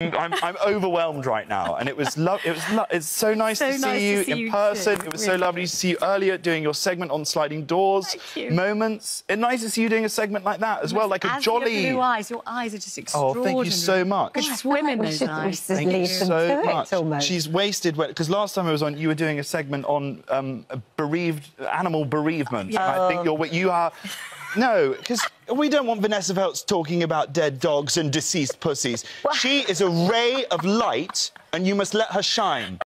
I'm, I'm overwhelmed right now, and it was love. It was lo- it's so nice So to see nice to you see in you person. too, It was so lovely to see you earlier doing your segment on sliding doors, Thank you. moments. It's nice to see you doing a segment like that as well, like a As your jolly. blue eyes. Your eyes are just extraordinary. Oh, extraordinary. thank you so much. Good swim in those eyes. Thank you so much. almost. She's wasted because last time I was on, you were doing a segment on um, bereaved animal bereavement. And I think you're you are. No, because we don't want Vanessa Feltz talking about dead dogs and deceased pussies. She is a ray of light, and you must let her shine.